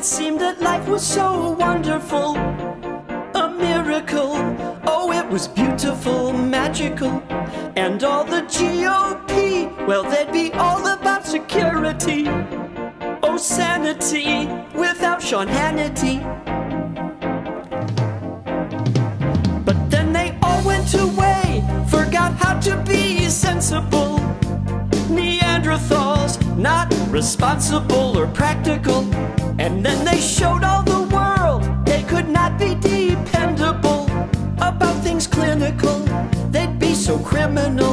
was so wonderful, a miracle. Oh, it was beautiful, magical. And all the GOP, well, they'd be all about security. Oh, sanity without Sean Hannity. But then they all went away, forgot how to be sensible. Neanderthals, not responsible or practical. And then they showed all the world they could not be dependable about things clinical. They'd be so criminal.